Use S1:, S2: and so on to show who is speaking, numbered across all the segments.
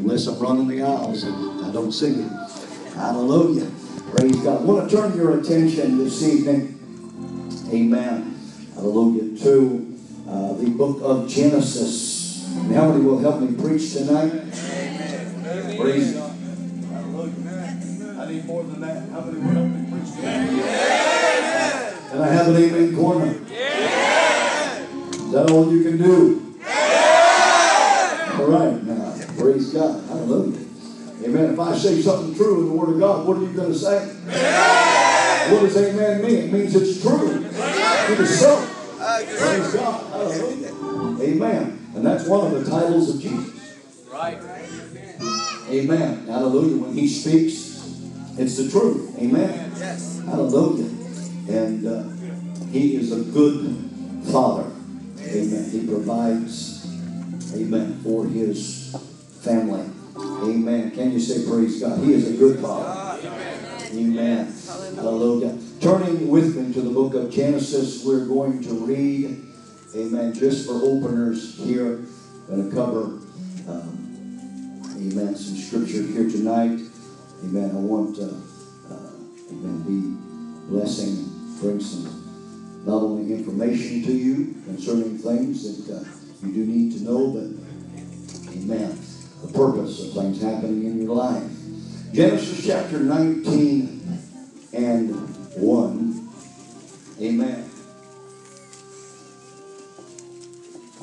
S1: unless I'm running the aisles and I don't see it. Hallelujah. Praise God. I want to turn your attention this evening, amen, hallelujah, to uh, the book of Genesis. And how many will help me preach tonight? Amen. Praise God. Hallelujah. I need more than that. How many will help me preach tonight? And I have an amen corner. Is that all you can do? All right, now, praise God. Hallelujah. Amen. If I say something true in the Word of God, what are you going to say? What does amen mean? It means it's true. It is so. Praise God. Hallelujah. Amen. And that's one of the titles of Jesus.
S2: Right.
S1: Amen. Hallelujah. When He speaks, it's the truth. Amen.
S2: Yes.
S1: Hallelujah. And uh, He is a good Father. Amen. He provides, amen, for His family. Amen. Can you say praise God? He is a good Father. Amen. Hallelujah. Turning with me to the book of Genesis, we're going to read, amen, just for openers here. Going to cover, um, amen, some scripture here tonight. Amen. I want, uh, uh, amen, be blessing, bring some not only information to you concerning things that uh, you do need to know, but, amen, the purpose of things happening in your life. Genesis chapter 19 and 1. Amen.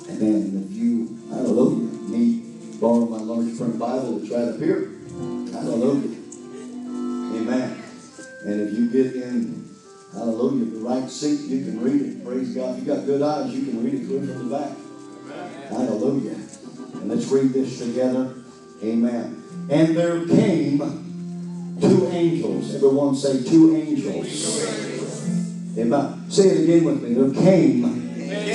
S1: Amen. If you, hallelujah, need borrow my large print Bible that's right up here. Hallelujah. Amen. And if you get in, hallelujah, the right seat, you can read it. Praise God. If you got good eyes, you can read it clear from the back. Hallelujah. And let's read this together. Amen. And there came two angels. Everyone say two angels. Amen. Say it again with me. There came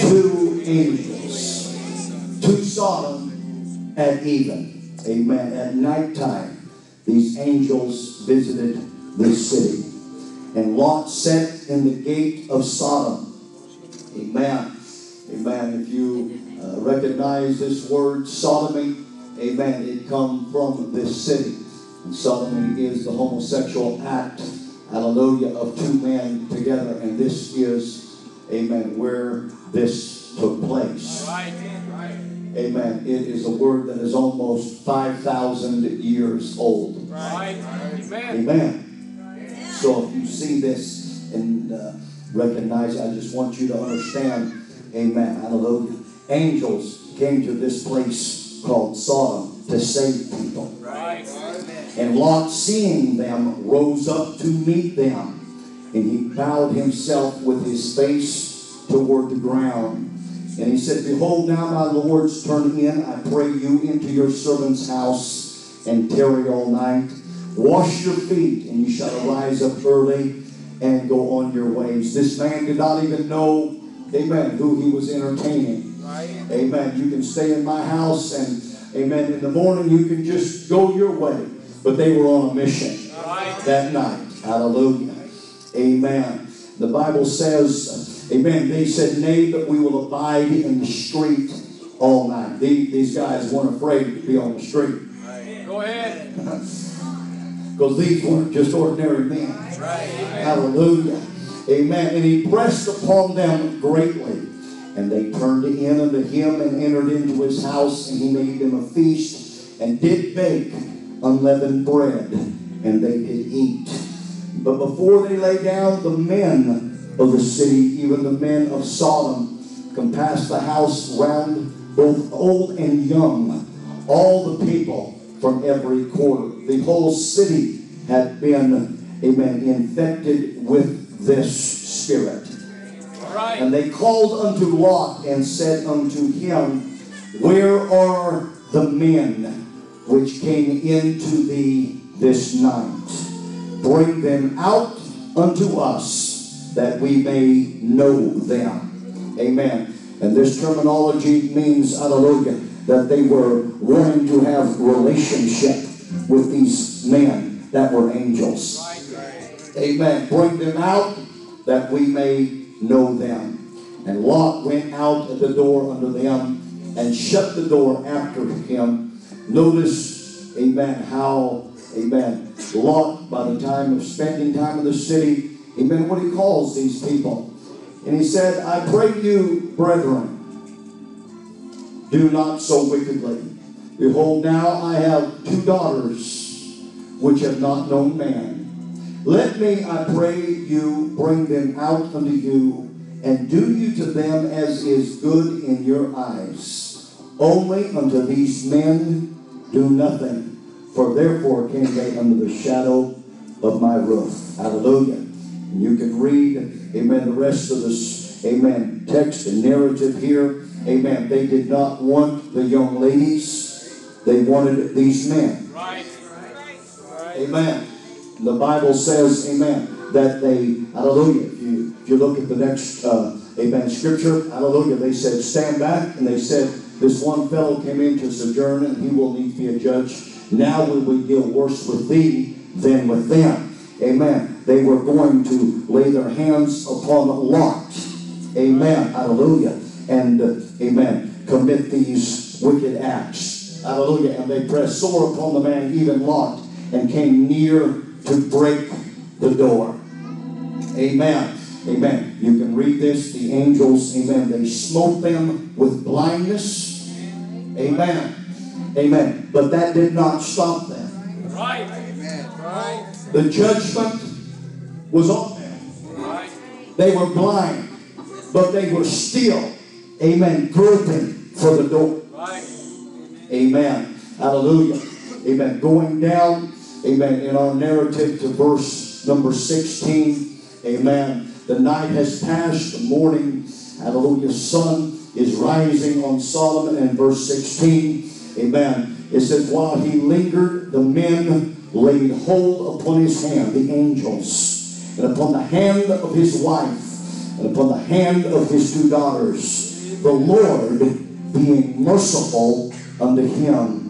S1: two angels to Sodom at even. Amen. At nighttime, these angels visited this city. And Lot sat in the gate of Sodom. Amen. Amen. If you uh, recognize this word sodomy, amen, it comes from this city. And sodomy is the homosexual act, hallelujah, of two men together. And this is, amen, where this took place.
S2: Right. Right.
S1: Amen. It is a word that is almost 5,000 years old.
S2: Right. Amen.
S1: Amen. So if you see this and uh, recognize, I just want you to understand, amen, hallelujah. Angels came to this place called Sodom to save people.
S2: Right.
S1: And Lot, seeing them, rose up to meet them. And he bowed himself with his face toward the ground. And he said, Behold, now my lords, turn in, I pray you, into your servant's house and tarry all night. Wash your feet, and you shall arise up early and go on your ways. This man did not even know, amen, who he was entertaining.
S2: Right.
S1: Amen. You can stay in my house and, amen, in the morning you can just go your way. But they were on a mission
S2: Right.
S1: that night. Hallelujah. Amen. The Bible says, Amen. They said, Nay, but we will abide in the street all night. These, these guys weren't afraid to be on the street
S2: Go ahead.
S1: because these weren't just ordinary men.
S2: Right.
S1: Hallelujah. Amen. And he pressed upon them greatly. And they turned in unto him and entered into his house, and he made them a feast, and did bake unleavened bread, and they did eat. But before they lay down, the men of the city, even the men of Sodom, compassed the house round, both old and young, all the people from every quarter. The whole city had been, amen, infected with this spirit.
S2: Right.
S1: And they called unto Lot and said unto him, Where are the men which came into thee this night? Bring them out unto us that we may know them. Amen. And this terminology means, hallelujah, that they were willing to have relationship with these men that were angels. Amen. Bring them out that we may know them. And Lot went out at the door unto them and shut the door after him. Notice amen, how, amen, Lot, by the time of spending time in the city, amen, what he calls these people. And he said, I pray you, brethren, do not so wickedly. Behold, now I have two daughters which have not known man. Let me, I pray you, bring them out unto you, and do you to them as is good in your eyes. Only unto these men do nothing, for therefore came they under the shadow of my roof. Hallelujah. And you can read, amen, the rest of this, amen, text and narrative here. Amen. They did not want the young ladies, they wanted these men.
S2: Right.
S1: Amen. The Bible says, amen, that they, hallelujah, if you, if you look at the next, uh, amen, scripture, hallelujah, they said, stand back, and they said, this one fellow came in to sojourn, and he will need to be a judge. Now will we deal worse with thee than with them. Amen. They were going to lay their hands upon Lot. Amen. Hallelujah. And, uh, amen, commit these wicked acts. Hallelujah. And they pressed sore upon the man, even Lot, and came near to break the door. Amen. Amen. You can read this. The angels, amen, they smote them with blindness. Amen. Amen. But that did not stop them.
S2: Right. Amen. Right.
S1: The judgment was on them.
S2: Right.
S1: They were blind, but they were still, amen, groping for the door.
S2: Right.
S1: Amen. Hallelujah. Amen. Going down, amen, in our narrative to verse number 16. Amen. The night has passed, the morning, hallelujah, sun is rising on Solomon. And verse 16, amen. It says, While he lingered, the men laid hold upon his hand, the angels, and upon the hand of his wife, and upon the hand of his two daughters. The Lord being merciful unto him.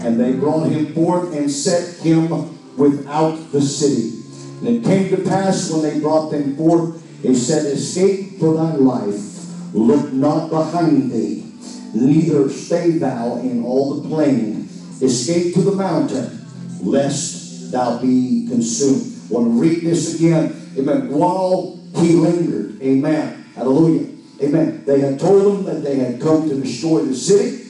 S1: And they brought him forth and set him without the city. And it came to pass when they brought them forth, they said, Escape for thy life, look not behind thee, neither stay thou in all the plain. Escape to the mountain, lest thou be consumed. I want to read this again. Amen. While he lingered, amen. Hallelujah. Amen. They had told him that they had come to destroy the city.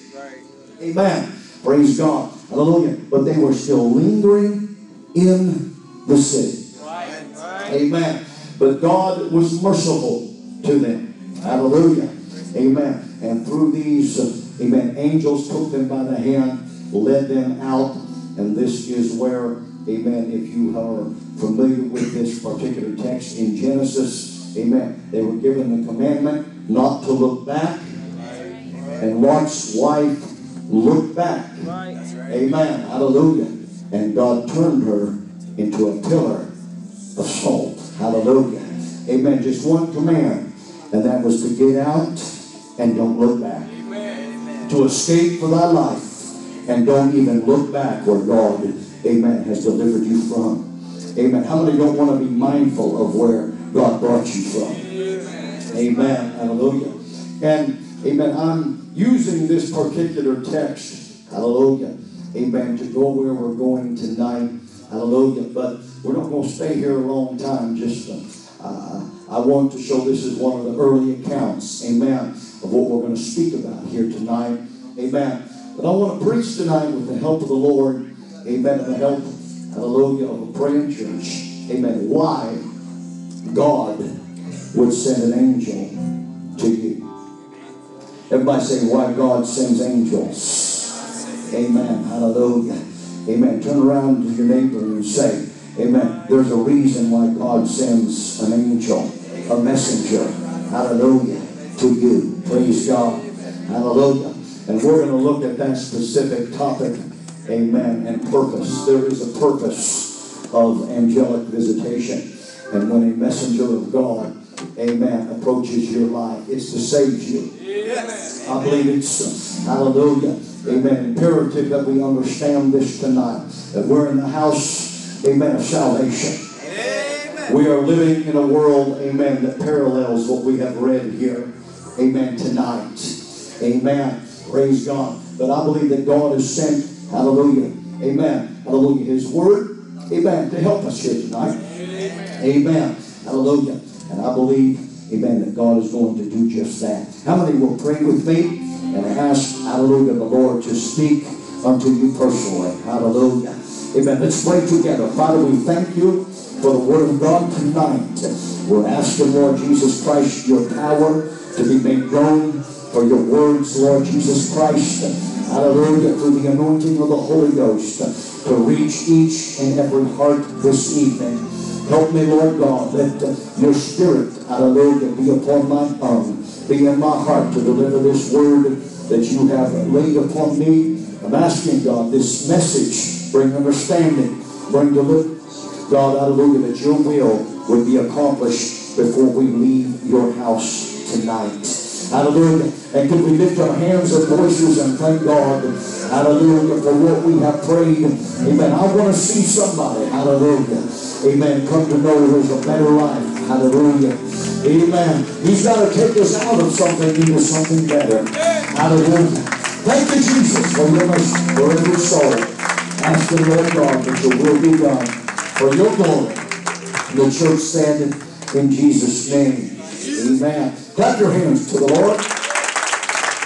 S1: Amen. Praise God. Hallelujah. But they were still lingering in the city.
S2: Right. Right.
S1: Amen. But God was merciful to them. Hallelujah. Amen. And through these, uh, amen, angels took them by the hand, led them out. And this is where, amen, if you are familiar with this particular text in Genesis, amen, they were given the commandment not to look back. And Lot's wife looked back. Amen. Hallelujah. And God turned her into a pillar of salt. Hallelujah. Amen. Just one command, and that was to get out and don't look back.
S2: Amen.
S1: To escape for thy life and don't even look back where God, amen, has delivered you from. Amen. How many don't want to be mindful of where God brought you from? Amen. Hallelujah. And amen. I'm using this particular text. Hallelujah. Amen. To go where we're going tonight. Hallelujah. But we're not going to stay here a long time. Just uh, uh, I want to show this is one of the early accounts. Amen. Of what we're going to speak about here tonight. Amen. But I want to preach tonight with the help of the Lord. Amen. And the help, hallelujah, of a praying church. Amen. Why God would send an angel to you. Everybody say, why God sends angels. Amen. Hallelujah. Amen. Turn around to your neighbor and say, Amen. There's a reason why God sends an angel, a messenger. Hallelujah. To you. Praise God. Hallelujah. And we're going to look at that specific topic. Amen. And purpose. There is a purpose of angelic visitation. And when a messenger of God, amen, approaches your life, it's to save you.
S2: Yes.
S1: I believe it's, hallelujah, amen, imperative that we understand this tonight. That we're in the house, amen, of salvation. We are living in a world, amen, that parallels what we have read here, amen, tonight. Amen. Praise God. But I believe that God has sent, hallelujah, Amen. Hallelujah. His word. Amen. To help us here tonight. Amen. Hallelujah. And I believe, amen, that God is going to do just that. How many will pray with me and ask, hallelujah, the Lord to speak unto you personally? Hallelujah. Amen. Let's pray together. Father, we thank you for the word of God tonight. We're asking, Lord Jesus Christ, your power to be made known for your words, Lord Jesus Christ. Hallelujah. Through the anointing of the Holy Ghost to reach each and every heart this evening. Help me, Lord God, that your spirit, hallelujah, be upon my tongue, be in my heart to deliver this word that you have laid upon me. I'm asking God, this message bring understanding, bring deliverance. God, hallelujah, that your will would be accomplished before we leave your house tonight. Hallelujah. And could we lift our hands and voices and thank God, hallelujah, for what we have prayed. Amen. I want to see somebody, hallelujah. Amen. Come to know there's a better life. Hallelujah. Amen. He's got to take us out of something into something better. Hallelujah. Thank you, Jesus, for your mercy, for every soul. Ask the Lord God that your will be done for your glory. The church said in Jesus' name. Amen. Clap your hands to the Lord.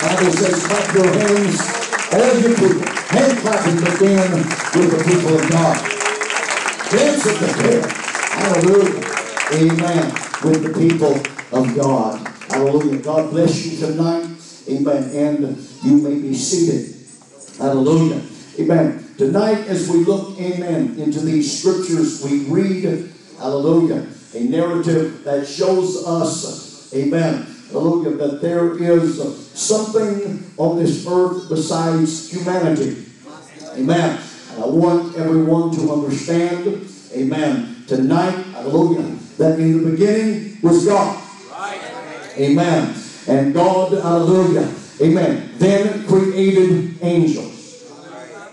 S1: Bible says, clap your hands, all you people. Hand clapping began with the people of God. Dance at the fair. Hallelujah. Amen. With the people of God. Hallelujah. God bless you tonight. Amen. And you may be seated. Hallelujah. Amen. Tonight, as we look, amen, into these scriptures, we read, hallelujah, a narrative that shows us, amen, hallelujah, that there is something on this earth besides humanity. Amen. And I want everyone to understand, amen, tonight, hallelujah, that in the beginning was God. Amen. And God, hallelujah, amen, then created angels.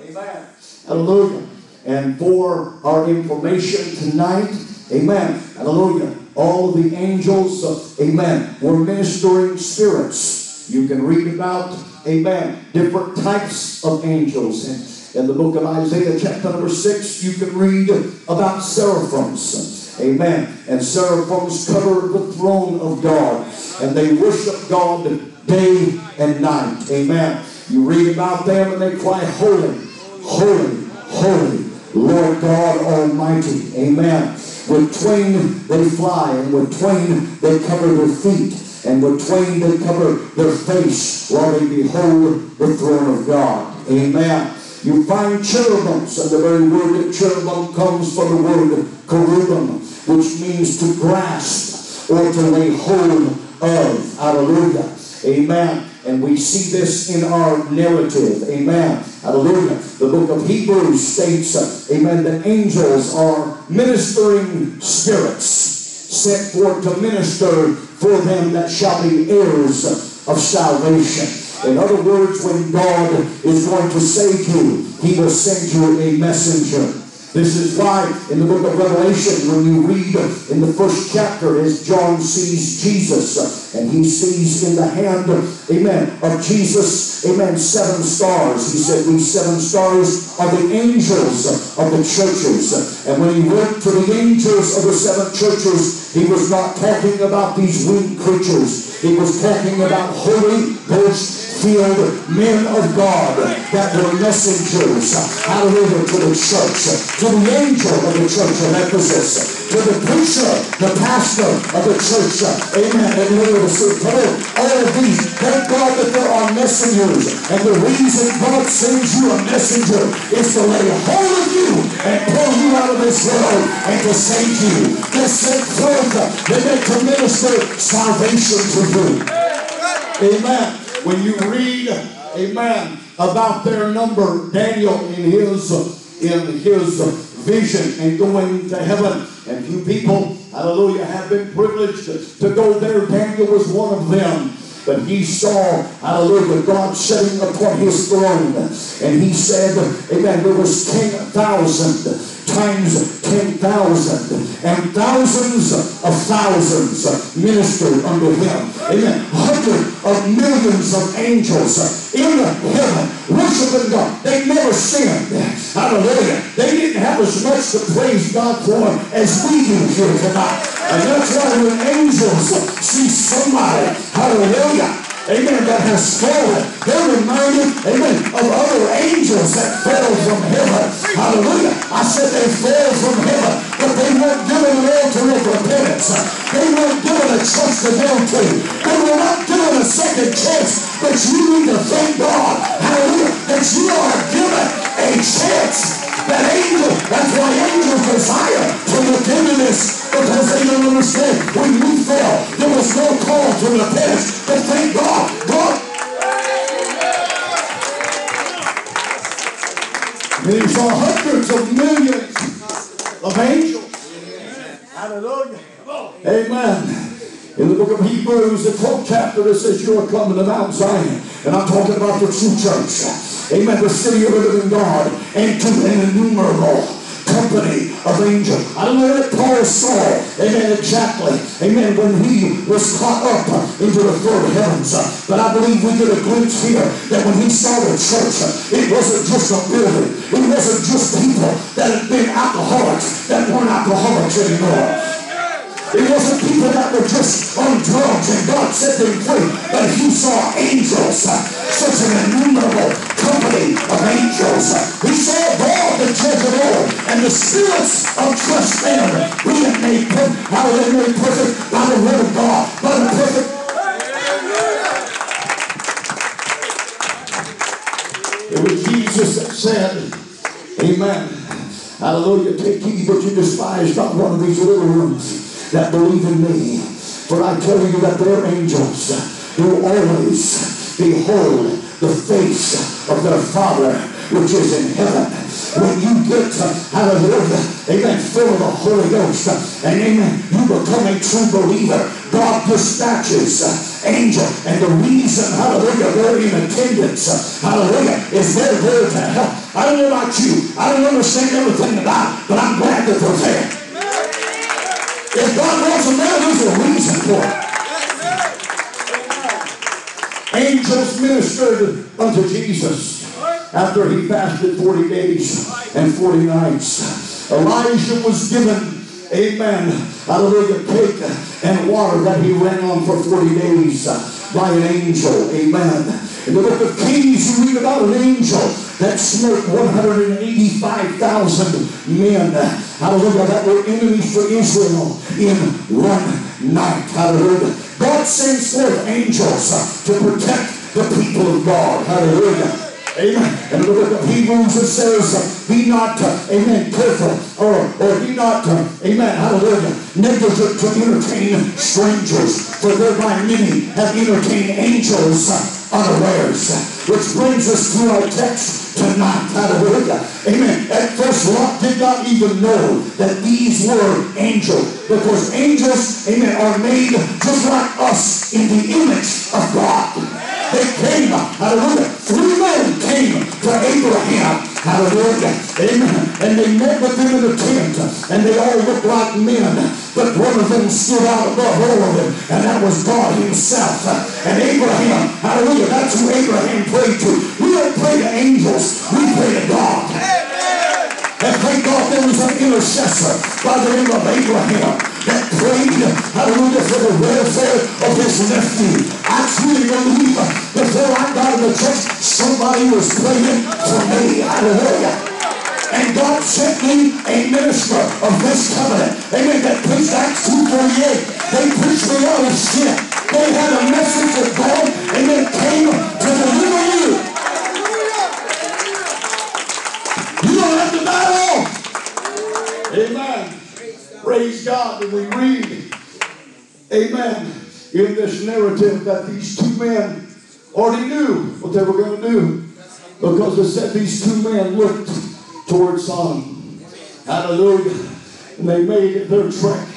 S1: Amen. Hallelujah. And for our information tonight, amen, hallelujah, all the angels, amen, were ministering spirits. You can read about, amen, different types of angels. And in the book of Isaiah, chapter number 6, you can read about seraphims. Amen. And seraphims cover the throne of God. And they worship God day and night. Amen. You read about them and they cry, Holy, holy, holy, Lord God Almighty. Amen. With twain they fly, and with twain they cover their feet, and with twain they cover their face while they behold the throne of God. Amen. You find cherubims, and the very word cherubim comes from the word cherubim, which means to grasp or to lay hold of. Hallelujah. Amen. And we see this in our narrative. Amen. Hallelujah. The book of Hebrews states, uh, amen, that angels are ministering spirits sent forth to minister for them that shall be heirs of salvation. In other words, when God is going to save you, He will send you a messenger. This is why in the book of Revelation, when you read in the first chapter, as John sees Jesus, and he sees in the hand, amen, of Jesus, amen, seven stars. He said, These seven stars are the angels of the churches. And when he went to the angels of the seven churches, he was not talking about these winged creatures. He was talking about Holy Ghost filled men of God that were messengers, hallelujah, to the church, to the angel of the church of Ephesus, to the preacher, the pastor of the church, amen, and Lord, all of these, thank God that there are messengers, and the reason God sends you a messenger is to lay hold of you and pull you out of this world and to save you, to send forth, that they can minister salvation to you. Amen when you read, amen, about their number, Daniel in his in his vision and going to heaven, and few people, hallelujah, have been privileged to go there. Daniel was one of them. But he saw, hallelujah, God sitting upon his throne. And he said, Amen, there was 10,000 times 10,000 and thousands of thousands ministered under him. Amen. Hundreds of millions of angels in heaven worshiping God. They never sinned. Hallelujah. They didn't have as much to praise God for as we do here tonight. And that's why when angels see somebody, hallelujah, amen, that has fallen. They're reminded, amen, of other angels that fell from heaven. Hallelujah. I said they fell from heaven, but they weren't given an altar of repentance. They weren't given a church to go to. They were not given a second chance, but you need to thank God, hallelujah, that you are given a chance. That angel, that's why angels desire into this because they don't understand. When we fell, there was no call to repentance. But thank God, God. He saw hundreds of millions of angels. Hallelujah. Amen. In the book of Hebrews, the 12th chapter, it says, You are coming to Mount Zion. And I'm talking about the true church. Amen. The city of the living God. And to an innumerable company of angels. I don't know what Paul saw, amen, exactly, amen, when he was caught up into the third heavens. But I believe we get a glimpse here that when he saw the church, it wasn't just a building. It wasn't just people that had been alcoholics that weren't alcoholics anymore. It wasn't people that were just on drugs and God set them free, but he saw angels, uh, such an innumerable company of angels. He saw God, the judge of all, and the spirits of trust in being made perfect. How are they made perfect? By the word of God, by the perfect. It was Jesus that said, Amen. Hallelujah. Take heed that you despise not one of these little ones that believe in me. For I tell you that their angels will always behold the face of their Father which is in heaven. When you get, to, hallelujah, amen, full of the Holy Ghost, and amen, you become a true believer. God dispatches angel, and the reason, hallelujah, they're in attendance, hallelujah, is they're there to help. I don't know about you. I don't understand everything about it, but I'm glad that they're there. If God wants a man, there's a reason for it. Angels ministered unto Jesus after he fasted 40 days and 40 nights. Elijah was given, amen, hallelujah, cake and water that he ran on for 40 days by an angel, amen. In the book of Kings, you read about an angel that smote 185,000 men. Hallelujah. That were enemies for Israel in one night. Hallelujah. God sends forth angels uh, to protect the people of God. Hallelujah. Amen. And the book of Hebrews it says, be not, amen, careful, or, or be not, amen, hallelujah, negligent to entertain strangers, for thereby many have entertained angels unawares. Which brings us to our text tonight. Hallelujah. Amen. At first, Lot did not even know that these were angels. Because angels, amen, are made just like us in the image of God. They came, hallelujah. Three men came to Abraham, hallelujah. Amen. And they met with him in the tent, and they all looked like men. But one of them stood out above all of them, and that was God Himself. And Abraham, hallelujah, that's who Abraham prayed to. We don't pray to angels, we pray to God. And thank God there was an intercessor by the name of Abraham that prayed, hallelujah, for the welfare of his nephew. I truly believe before I got in the church, somebody was praying for me. Hallelujah. And God sent me a minister of this covenant. Amen. That preached Acts 2.48. They preached me out of sin. They had a message of God and they came to deliver you. You Amen. Praise God. And we read, amen, in this narrative that these two men already knew what they were going to do. Because it said these two men looked towards Sodom. Hallelujah. And they made their trek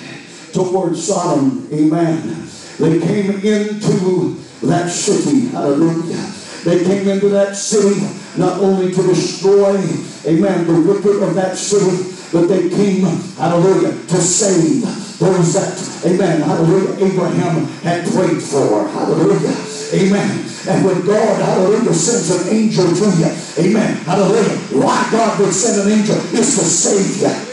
S1: towards Sodom. Amen. They came into that city. Hallelujah. They came into that city not only to destroy, amen, the wicked of that city, but they came, hallelujah, to save those that, amen, hallelujah, Abraham had prayed for. Hallelujah. Amen. And when God, hallelujah, sends an angel to you, amen, hallelujah, why God would send an angel is to save you.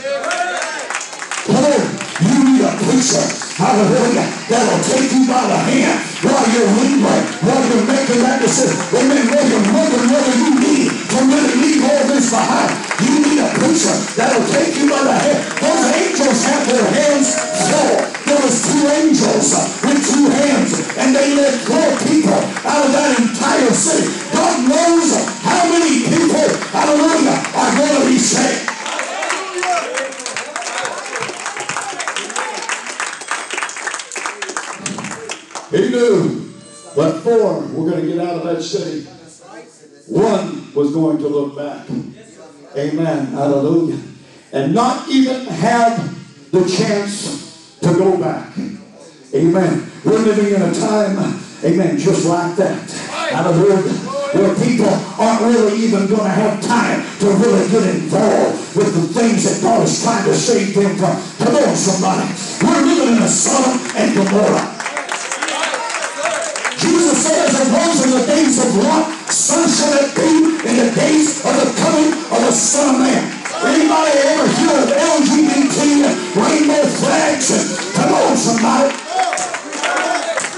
S1: On, you need a preacher, hallelujah, that'll take you by the hand while you're lingering, while you're making that decision. Amen. While you're wondering whether you need to really leave all this behind. You need a preacher that'll take you by the hand. Those angels have their hands full. There was two angels with two hands, and they led 12 people out of that entire city. God knows how many people, hallelujah, are going to be saved. He knew. But four were going to get out of that city. One was going to look back. Amen. Hallelujah. And not even have the chance to go back. Amen. We're living in a time, amen, just like that. Hallelujah. Where people aren't really even going to have time to really get involved with the things that God is trying to save them from. Come on, somebody. We're living in a Sodom and Gomorrah. As it was in the days of Lot, so shall it be in the days of the coming of the Son of Man. Anybody ever hear of LGBT rainbow flags? Come on, somebody.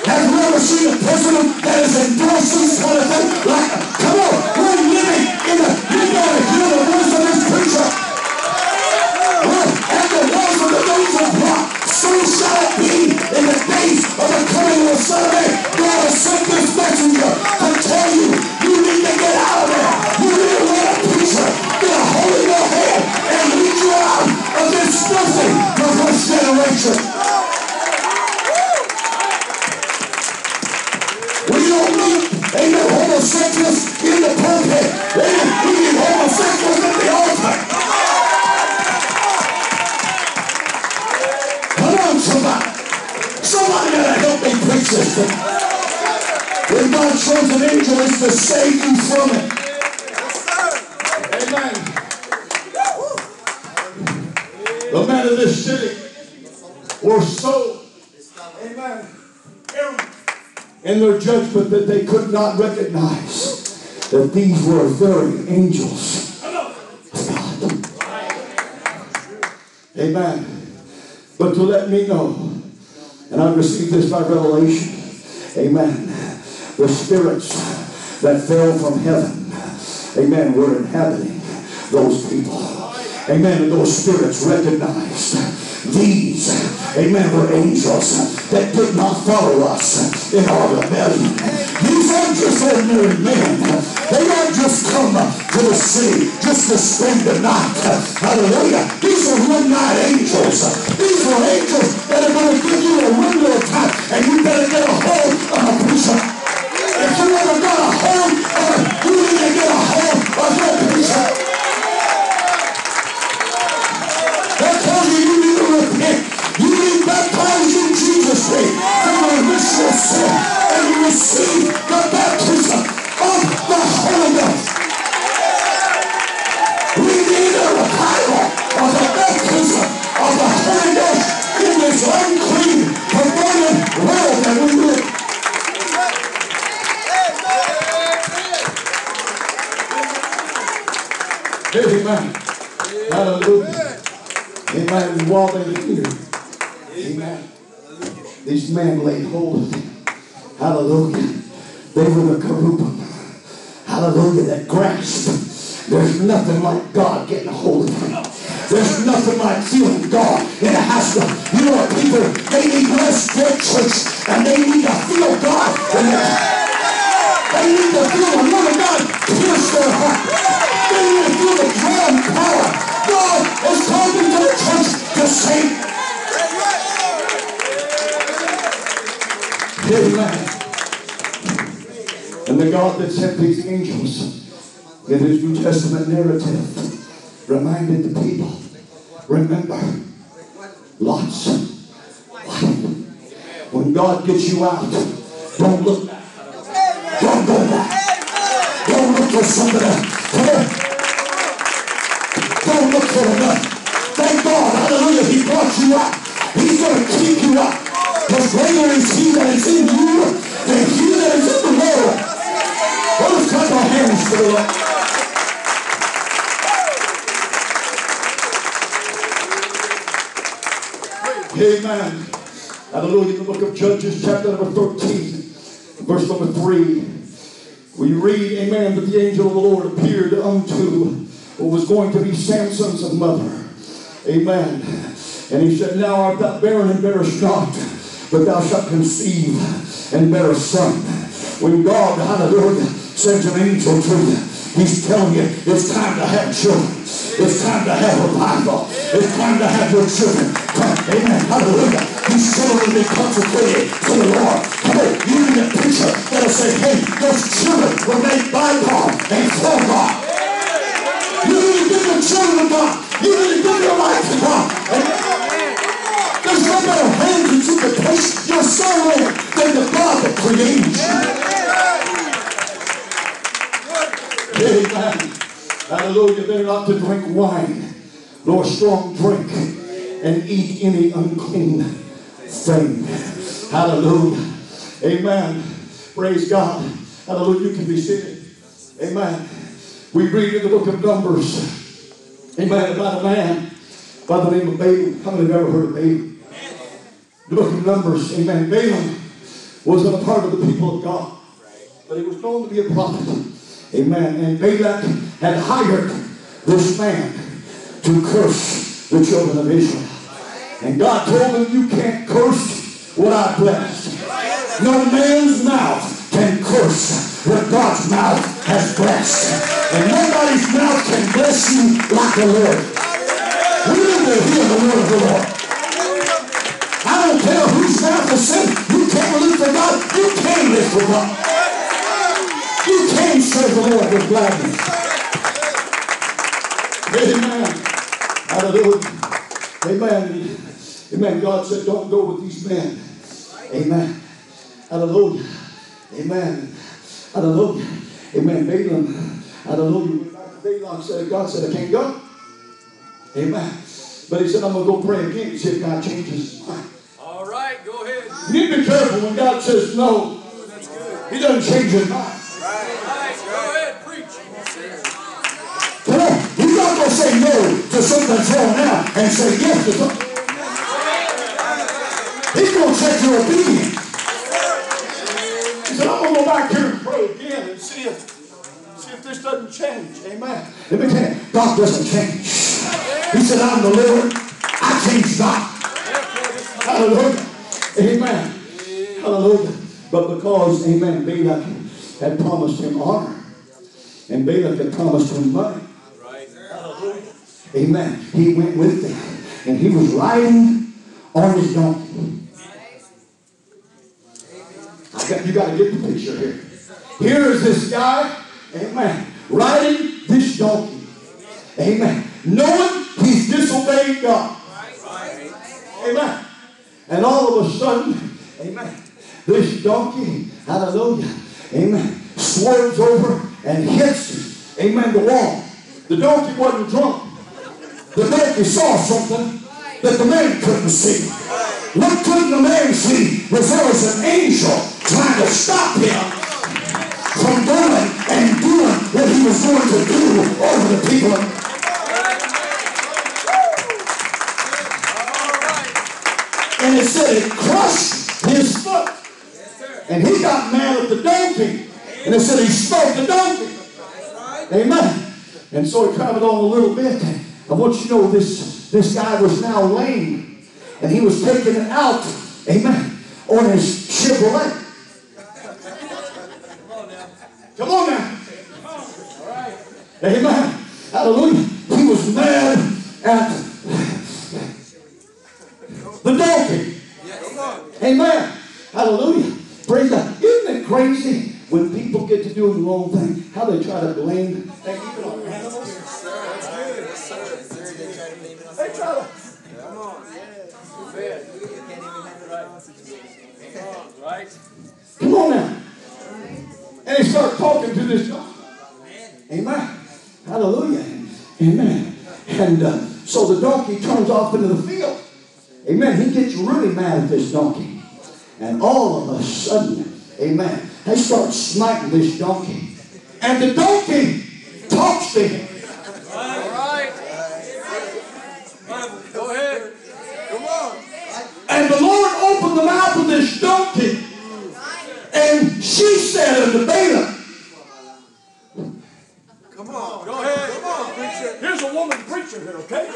S1: Have you ever seen a president that is endorsing this kind of thing? Like, come on, we're living in the, you gotta hear the voice of this preacher. So shall it be in the days of the coming of the Son of Man. God has sent this messenger to tell you, you need to get out of there. You need to let a preacher get a hold of your hand and lead you out of this filthy, perverse generation. We don't need, amen, homosexuals in the pulpit. We need homosexuals at the altar. Somebody gotta help me preach this thing. When God shows an angel, it's to save you from it. Amen. The men of this city were so, amen, in their judgment that they could not recognize that these were very angels of God. Amen. But to let me know, and I received this by revelation, amen, the spirits that fell from heaven, amen, were inhabiting those people. Amen. And those spirits recognized these, amen, were angels that did not follow us in our rebellion. These aren't just ordinary men. They don't just come to the city just to spend the night. Hallelujah. These are one-night angels. These are angels that are going to give you a window of time and you better get a hold of a preacher. If you ever got a hold of it, you need to get a hold of your preacher. Sin and receive the baptism of the Holy Ghost. We need a revival of the baptism of the Holy Ghost in this unclean, perverted world that we live. Amen. Hallelujah. Amen. Were here, amen, these men laid hold of him. Hallelujah. They were the cherubim. Hallelujah. That grasped. There's nothing like God getting a hold of you. There's nothing like feeling God in a hospital. You know what people, they need less great church and they need to feel God. in their- They need to feel the love of God pierce their heart. They need to feel the drawing power. God is calling to the church to save. And the God that sent these angels in his New Testament narrative reminded the people, remember Lot's wife. When God gets you out, don't look back. Don't go back. Don't look for else. Don't look for another. Thank God, hallelujah, He brought you out. He's going to keep you out. Because greater is He that is in you than He that is in the world. Let us clap our hands for the Lord. Amen. Hallelujah. The book of Judges, chapter number 13, verse number 3. We read, Amen, that the angel of the Lord appeared unto what was going to be Samson's mother. Amen. And he said, Now art thou barren and bearest not, but thou shalt conceive and bear a son. When God, hallelujah, sends an angel to you, he's telling you it's time to have children. It's time to have revival. It's time to have your children. Come, amen. Hallelujah. He's children be consecrated to the Lord. Come on, you need a picture that'll say, hey, those children were made by God and for God. You need to give your children to God. You need to give your life to God. There's no better hand Hallelujah. They're not to drink wine nor strong drink and eat any unclean thing. Hallelujah. Amen. Praise God. Hallelujah. You can be seated. Amen. We read in the book of Numbers. Amen. About a man by the name of Balaam. How many have ever heard of Balaam? The book of Numbers. Amen. Balaam was not a part of the people of God. But he was known to be a prophet. Amen. And Balak had hired this man to curse the children of Israel. And God told him, You can't curse what I blessed. No man's mouth can curse what God's mouth has blessed. And nobody's mouth can bless you like the Lord. We to hear the word of the Lord. I don't care whose mouth is said, you can't live for God, you can live for God. You can serve the Lord with gladness. Amen. Hallelujah. Amen. Amen. God said, don't go with these men. Amen. Hallelujah. Amen. Hallelujah. Amen. Balaam. Hallelujah. Balaam said, God said, I can't go. Amen. But he said, I'm going to go pray again. See if God changes his mind.
S2: All right, go ahead.
S1: You need to be careful when God says no. He doesn't change his mind. He's not going to say no to something wrong now and say yes to something. He's going to check your obedience. He said, I'm going to go back here and pray again and see if, see if this doesn't change. Amen. Let me tell you, God doesn't change. He said, I'm the Lord. I change not. Hallelujah. Amen. Hallelujah. But because, amen, Balak had promised him honor, and Balak had promised him money, amen, he went with them. And he was riding on his donkey. Got, you got to get the picture here. Here is this guy, amen, riding this donkey. Amen. Knowing he's disobeyed God. Amen. And all of a sudden, amen, this donkey, hallelujah, amen, swerves over and hits, amen, the wall. The donkey wasn't drunk. The donkey saw something that the man couldn't see. What couldn't the man see was there was an angel trying to stop him from going and doing what he was going to do over the people. And it said it crushed his foot. And he got mad at the donkey. And they said he smote the donkey. Amen. And so he traveled on a little bit. I want you to know this, this guy was now lame. And he was taking it out, amen, on his Chevrolet. Come on now. Come on now. All right. Amen. Hallelujah. He was mad at the donkey. Amen. Hallelujah. Praise God. Isn't it crazy when people get to doing the wrong thing, how they try to blame and even on animals? They try to.
S2: blame Come on. Amen. Right.
S1: Come on now. And he started talking to this guy. Amen. Hallelujah. Amen. And uh, so the donkey turns off into the field. Amen. He gets really mad at this donkey. And all of a sudden, amen, they start smiting this donkey. And the donkey talks to him.
S2: All right. Go ahead. Come on.
S1: And the Lord opened the mouth of this donkey. And she said unto Balaam,
S2: Come on. Go ahead. Come on, preacher.
S1: Here's a woman preacher here, okay?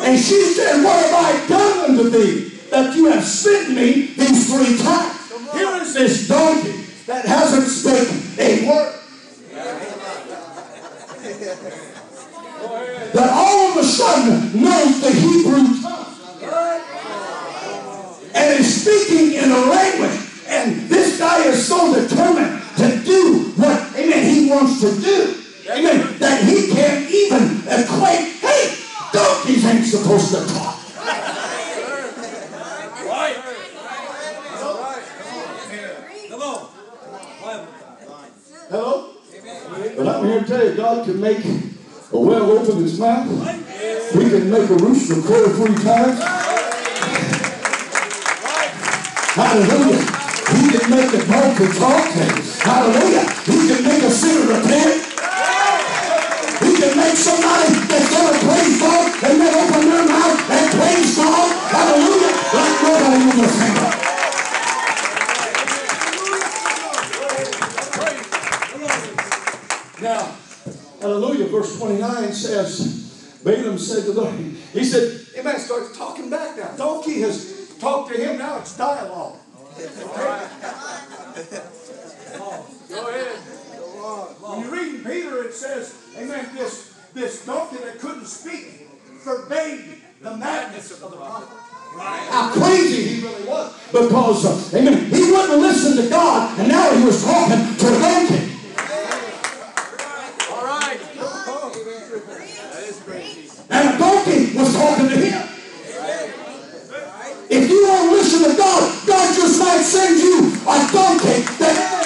S1: and she said, What have I done unto thee that you have sent me these three times? Here is this donkey that hasn't spoken a word. That all of a sudden knows the Hebrew tongue and is speaking in a language. And this guy is so determined to do what, amen, he wants to do. Amen. That he can't even equate, hey, donkeys ain't supposed to talk.
S2: Right.
S3: Come on.
S1: Hello? But I'm here to tell you, God can make a well open his mouth. He can make a rooster crow three times. Hallelujah. He can make a donkey talk. Hallelujah. He can make a sinner repent. He can make somebody that's going to praise God and then open their mouth and praise God. Hallelujah. Like nobody in hallelujah, verse 29 says, Balaam said to the Lord, he said, Amen, starts talking back now. Donkey has talked to him, now it's dialogue.
S2: Go ahead.
S1: When you read Peter, it says, Amen, this, this donkey that couldn't speak forbade the madness of the prophet. How crazy he really was. Because, uh, amen, he wouldn't listen to God, and now he was talking to a donkey.
S2: All right. That is crazy.
S1: And a to him. If you won't listen to God, God just might send you a donkey that.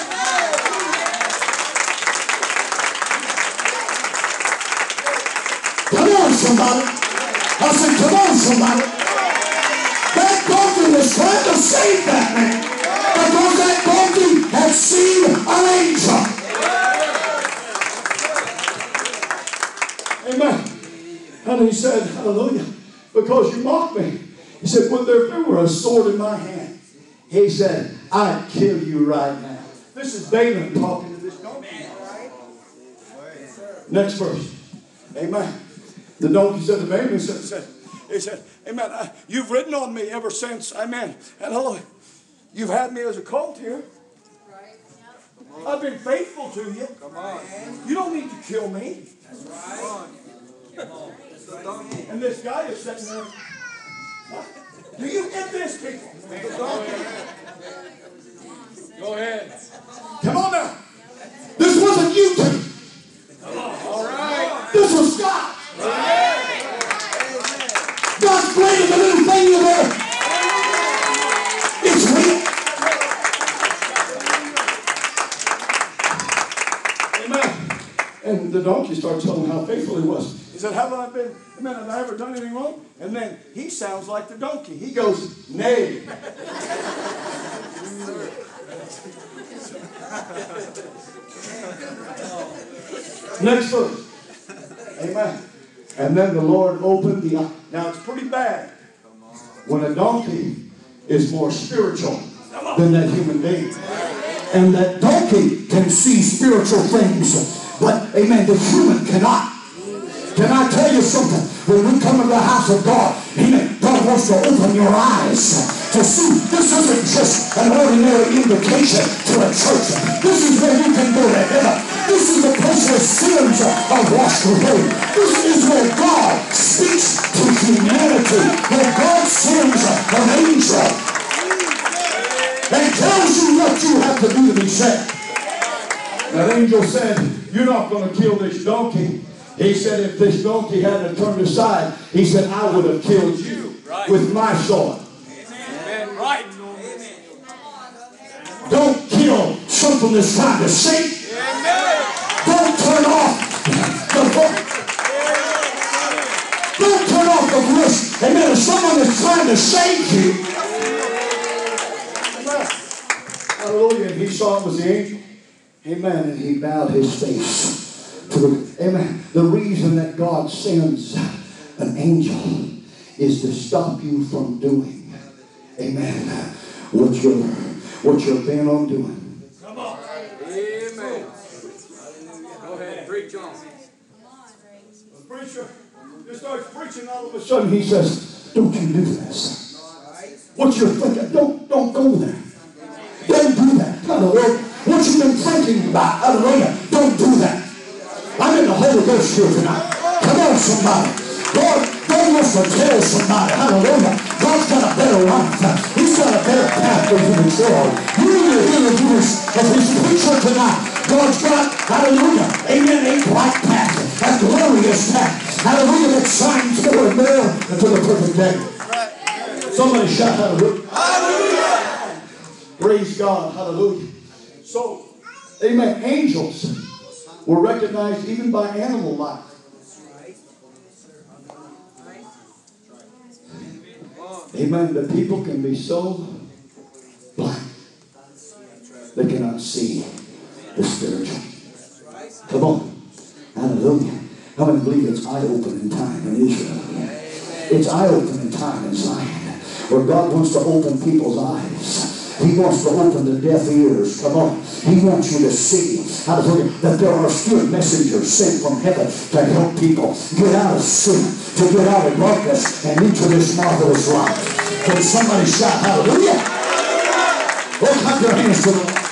S1: Come on, somebody. I said, come on, somebody. That donkey was trying to save that man because that donkey had seen an angel. Amen. And he said, Hallelujah, because you mocked me. He said, there, if there were a sword in my hand, he said, I'd kill you right now. This is Balaam talking to this donkey. Next verse. Amen. The donkey said to Balaam, he said, he said Amen. I, you've ridden on me ever since. Amen. And hello, you've had me as a colt here. I've been faithful to you.
S2: Come on.
S1: You don't need to kill me.
S2: Come on.
S1: And this guy is sitting there. Do you get this, people?
S2: Go ahead.
S1: Come on now. This wasn't you.
S2: All right.
S1: This was God. God's planted the little thing in there. It's real. Amen. And the donkey started telling him how faithful he was. He said, Have I been, amen, have I ever done anything wrong? And then he sounds like the donkey. He goes, Nay. Next verse. Amen. And then the Lord opened the eye. Now it's pretty bad when a donkey is more spiritual than that human being. And that donkey can see spiritual things, but amen, the human cannot. Can I tell you something? When we come to the house of God, amen, God wants to open your eyes to see this isn't just an ordinary invitation to a church. This is where you can go to heaven. This is the place where sins are washed away. This is where God speaks to humanity. Where God sends an angel and tells you what you have to do to be saved. That angel said, You're not going to kill this donkey. He said, If this donkey hadn't turned aside, he said, I would have killed you
S2: Right.
S1: with my sword.
S2: Amen. Right. Amen.
S1: Don't kill something that's trying to save you. Don't turn off the Don't turn off the bliss. Amen. If someone is trying to save you, Amen. Hallelujah. And he saw it was the angel. Amen. And he bowed his face to the Amen. The reason that God sends an angel is to stop you from doing. Amen. What you're what you're bent on doing.
S2: Come on. Amen. Go ahead, preach on.
S1: The preacher just starts preaching all of a sudden he says, Don't you do this. What you're thinking, don't don't go there. Don't do that. Hallelujah. What you've been thinking about, hallelujah, don't do that. I'm in the Holy Ghost here tonight. Come on, somebody. God, God wants to tell somebody, hallelujah. God's got a better life. He's got a better path for you to travel. You need to hear the voice of his preacher tonight. God's got, hallelujah, amen, a bright path, a glorious path. Hallelujah, that shines forward more until the perfect day. Somebody shout hallelujah. hallelujah. Praise God. Hallelujah. So, amen. Angels were recognized even by animal life. Amen. The people can be so blind they cannot see the spiritual. Come on. Hallelujah. How many believe it's eye opening time in Israel? It's eye opening time in Zion where God wants to open people's eyes. He wants to open the deaf ears. Come on. He wants you to see, hallelujah, that there are still messengers sent from heaven to help people get out of sin, to get out of darkness and into this marvelous light. Can somebody shout hallelujah? Oh, clap your hands to the.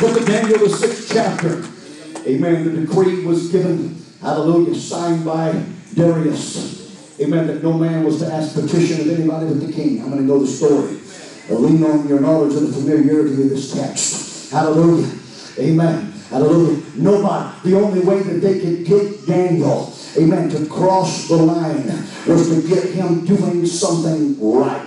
S1: Look at Daniel, the sixth chapter. Amen. The decree was given, hallelujah, signed by Darius. Amen. That no man was to ask petition of anybody but the king. I'm going to know the story. Uh, lean on your knowledge of the familiarity of this text. Hallelujah. Amen. Hallelujah. Nobody. The only way that they could get Daniel, amen, to cross the line was to get him doing something right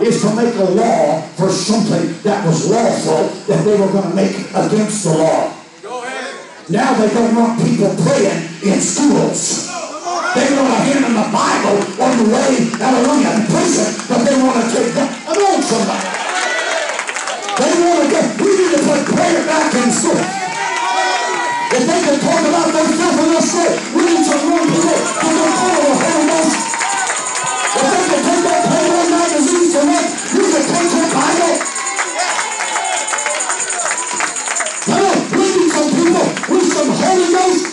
S1: is to make a law for something that was lawful that they were going to make against the law.
S2: Go ahead.
S1: Now they don't want people praying in schools. They want to hand them the Bible on the way, hallelujah, in prison, but they want to take that. On, somebody. They want to get, we need to put prayer back in school. If they can talk about their school, we need some more people to go follow the Holy Ghost. If they can take that Playboy magazine from us, you can take your Bible.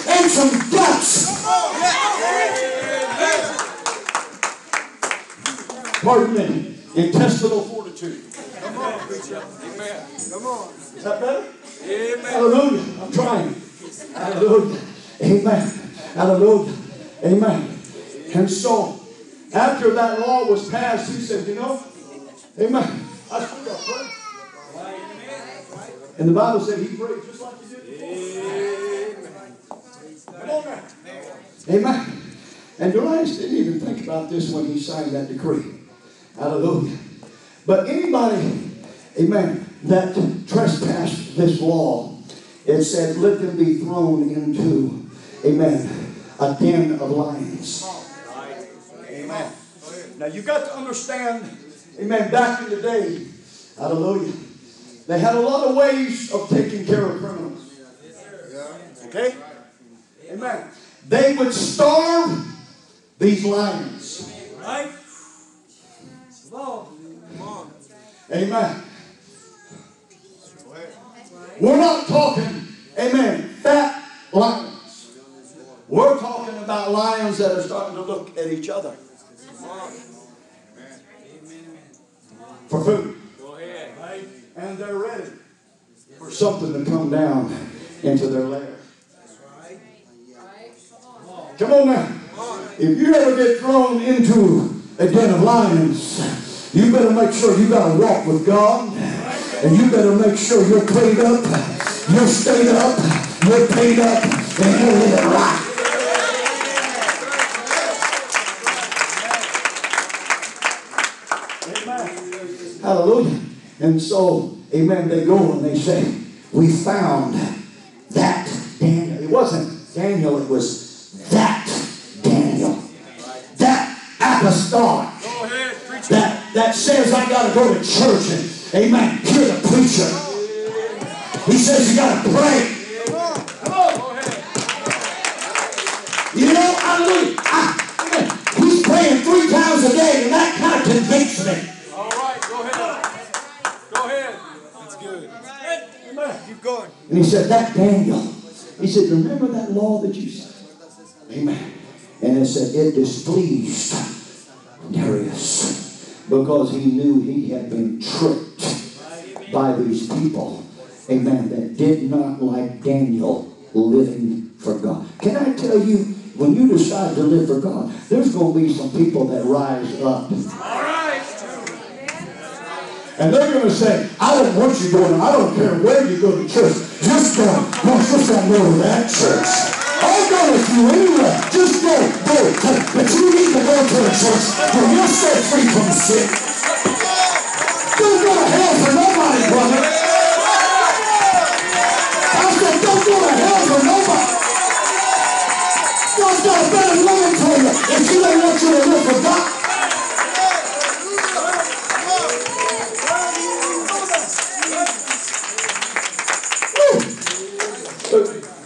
S1: And some guts. Pardon me, intestinal fortitude.
S2: Come on, preacher. Amen. Come on.
S1: Is that better?
S2: Amen.
S1: Hallelujah. I'm trying. Hallelujah. Amen. Hallelujah. Amen. And so, after that law was passed, he said, you know, Amen. I still got pray. And the Bible said he prayed just like you did. Come on now. Amen. And Darius didn't even think about this when he signed that decree. Hallelujah. But anybody, amen, that trespassed this law, it said, let them be thrown into, amen, a den of lions. Amen. Now you got to understand, amen, back in the day, hallelujah, they had a lot of ways of taking care of criminals. Okay? They would starve these lions.
S2: Right? Come on. Come on.
S1: Amen. We're not talking, amen, fat lions. We're talking about lions that are starting to look at each other for food.
S2: Go ahead.
S1: Right? And they're ready for something to come down into their lair. Come on now. If you ever get thrown into a den of lions, you better make sure you got to walk with God. And you better make sure you're prayed up, you're stayed up, you're paid up, and you're living right. Hallelujah. And so, amen, they go and they say, We found that Daniel. It wasn't Daniel, it was that Daniel. That apostolic.
S2: Go ahead, preach.
S1: That, that says I got to go to church and, amen, hear the preacher. He says you got to pray. You know, hallelujah. I, amen. He's praying three times a day, and that kind of convicts me.
S2: All right, go ahead. Go ahead. That's good. Keep going.
S1: And he said, That Daniel. He said, Remember that law that you said? Amen. And it said, It displeased Darius because he knew he had been tricked by these people. Amen. That did not like Daniel living for God. Can I tell you, when you decide to live for God, there's going to be some people that rise up.
S2: All right.
S1: And they're going to say, I don't want you going. I don't care where you go to church. Just go. Don't go to that church. I'll go with you anywhere. Just go. Go. But you need to go to a church where you're set free from sin. Don't go to hell for nobody, brother. I said, don't go to hell for nobody. God's got a better living for you if you don't want you to live for God.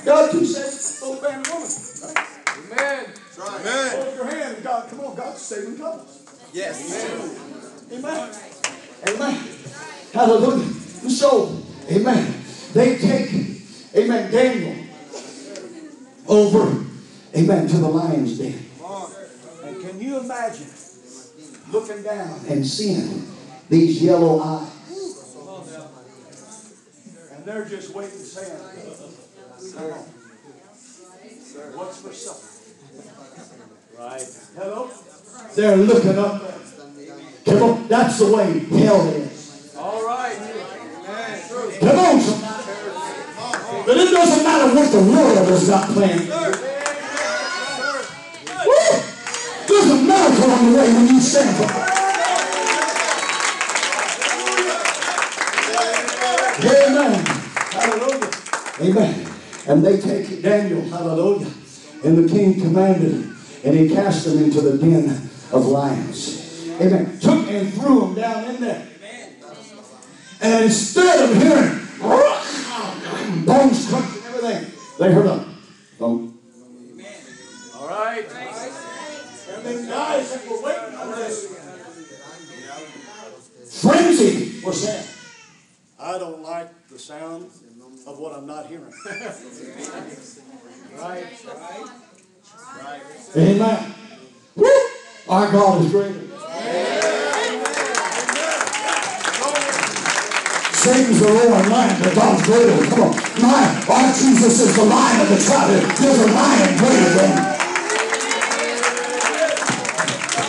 S1: God too says, old man and woman.
S2: Amen. Amen.
S1: Hold your hand and God, come on, God's saving couples.
S2: Yes.
S1: Amen. Amen. Hallelujah. And so, amen. They take, amen, Daniel over, amen, to the lion's den. And can you imagine looking down and seeing these yellow eyes? And they're just waiting, saying, Come on. What's for supper? Right. Hello? They're looking up. Come on, that's the way hell is.
S2: All right.
S1: Come on, somebody. But it doesn't matter what the world has got planned. Woo! There's a miracle on the way when you stand for it. Amen. Hallelujah. Amen. And they take Daniel, hallelujah. And the king commanded, and he cast him into the den of lions. Amen. Took and threw him down in there. And instead of hearing bones crunch and everything, they heard a thump.
S2: All right.
S1: And then guys that were waiting on this frenzy were saying, I don't like the sound of what I'm not hearing.
S2: Right. Right?
S1: Amen. Woo! Our God is greater. Satan's a roaring lion, but God's greater. Come on. My, our Jesus is the lion of the tribe. There's a lion greater than.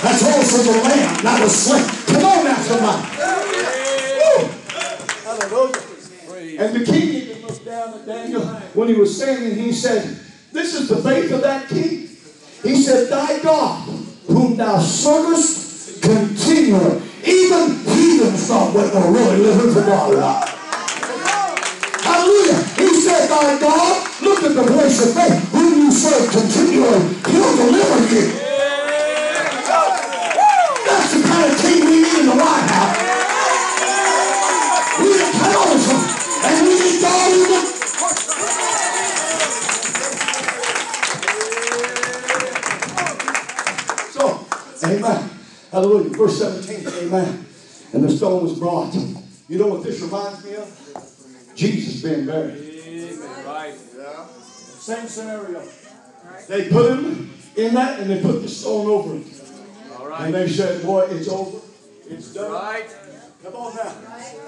S1: That's also the lamb, not the slain. Come on now, somebody. Woo! Hallelujah. And the king even looked Daniel when he was saying, and he said, This is the faith of that king. He said, Thy God, whom thou servest continually. Even heathens thought what were really living for God. Hallelujah. He said, Thy God, look at the voice of faith, whom you serve continually. He'll deliver you. So, amen. Hallelujah. Verse 17, amen. And the stone was brought. You know what this reminds me of? Jesus being buried.
S2: Amen. Right.
S1: Same scenario. They put him in that and they put the stone over it.
S2: All
S1: And they said, Boy, it's over. It's done.
S2: Right.
S1: Come on now.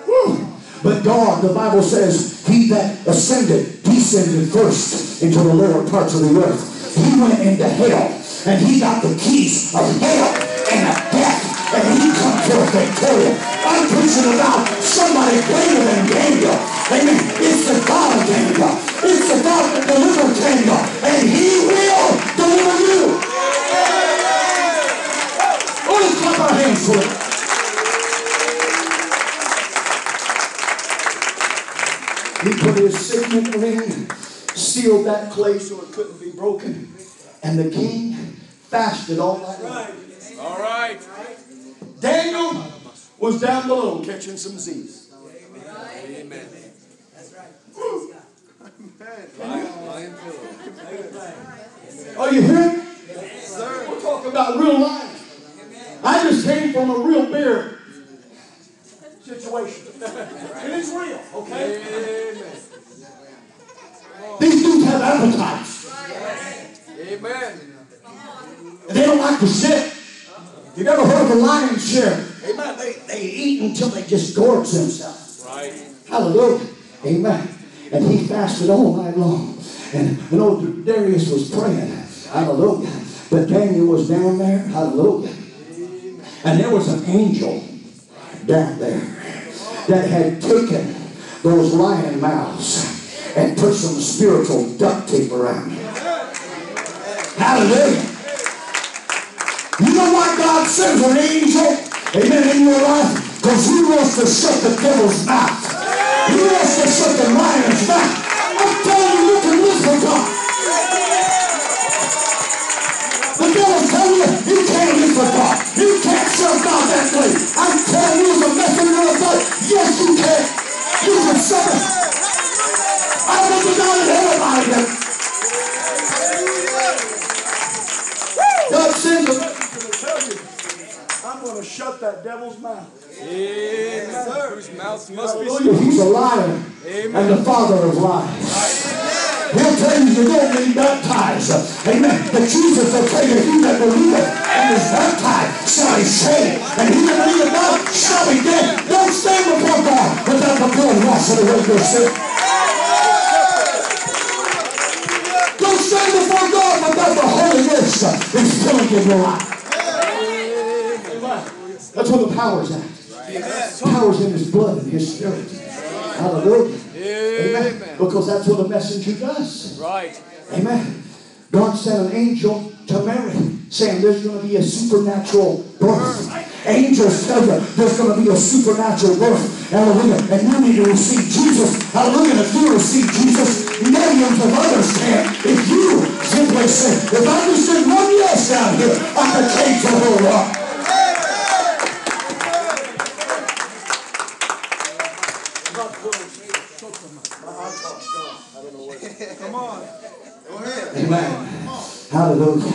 S1: Woo. But God, the Bible says, he that ascended, descended first into the lower parts of the earth. He went into hell, and he got the keys of hell and of death, and he come forth victorious. I'm preaching about somebody greater than Daniel. Amen. It's the God of Daniel. It's the God that delivered Daniel, and he will deliver you. Oh, let's clap our hands for it. Put his signet ring, sealed that clay so it couldn't be broken. And the king fasted all night long.
S2: All right.
S1: Daniel was down below catching some Z's.
S2: Amen. That's right.
S1: Are you hearing? We're talking about real life. I just came from a real beer situation. It is real, okay? These dudes have appetites.
S2: Amen.
S1: And they don't like to sit. You ever heard of a lion's share? Amen. They, they eat until they just gorge themselves.
S2: Right.
S1: Hallelujah. Amen. And he fasted all night long. And, and old Darius was praying. Hallelujah. But Daniel was down there. Hallelujah. And there was an angel down there that had taken those lion mouths and put some spiritual duct tape around it. Hallelujah. You know why God sends an angel, amen, in your life? Because he wants to shut the devil's mouth. He wants to shut the lion's mouth. I'm telling you, you can live for God. The devil's telling you, for God. You can't serve God that way. I'm telling you, as a messenger of God, yes, you can. You can serve. I want to God in everybody that God sends a messenger to tell you, I'm going to shut that devil's mouth.
S2: Amen. Whose mouth must be
S1: He's a liar and the father of lies. He'll tell you you don't need Amen. But Jesus will tell you he that believeth and is baptized shall be saved. And he that believeth not shall be dead. Don't stand before God without the blood washing away your sin. Don't stand before God without the Holy Ghost is filling in your life. That's where the power's at. Power's in his blood and his spirit. Hallelujah. Amen. Because that's what the messenger does.
S2: Right.
S1: Amen. God sent an angel to Mary saying there's going to be a supernatural birth. Angels tell you there's going to be a supernatural birth. Hallelujah. And you need to receive Jesus. Hallelujah. If you receive Jesus, millions of others can. If you simply say, if I just one yes down here, I could change the whole lot.
S2: Come on. Go ahead.
S1: Amen. Hallelujah.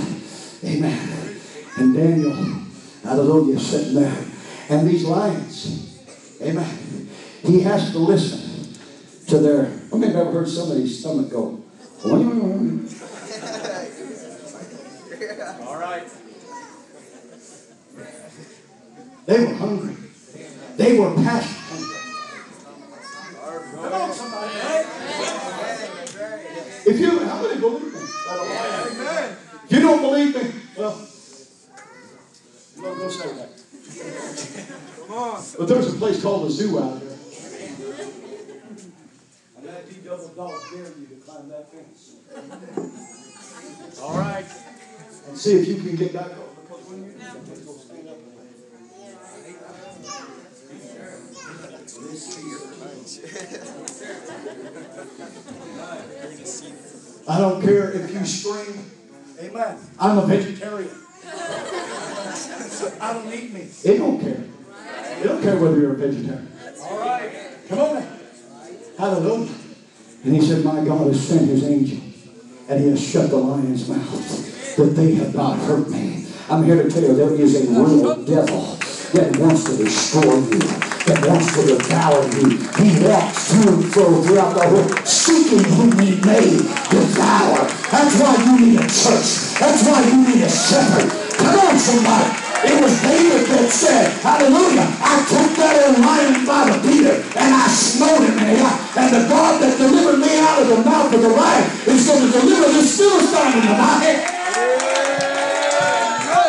S1: Amen. And Daniel, hallelujah, is sitting there. And these lions, amen, he has to listen to their, I mean, I've ever heard somebody's stomach go,
S2: All right.
S1: they were hungry. They were passionate. Come on, somebody. If you, how many believe me?
S2: Amen.
S1: If you don't believe me, well, I'm not going to say that.
S2: Come on.
S1: But there's a place called the zoo out there. And that D double dog dare you to climb that fence
S2: All right.
S1: and see if you can get back up. Because when you do, it's gonna stand up. I don't care if you scream, Amen. I'm a vegetarian. I don't eat meat. It don't care. It don't care whether you're a vegetarian.
S2: All right.
S1: Come on now. Hallelujah. And he said, My God has sent his angel, and he has shut the lion's mouth, that they have not hurt me. I'm here to tell you there is a real devil that wants to destroy you, that wants to devour you. He walks to and fro throughout the whole, seeking whom he may devour. That's why you need a church. That's why you need a shepherd. Come on, somebody. It was David that said, Hallelujah, I took that old lion by the beater and I smote him. And, I, and the God that delivered me out of the mouth of the lion is going to deliver this Philistine in my hand.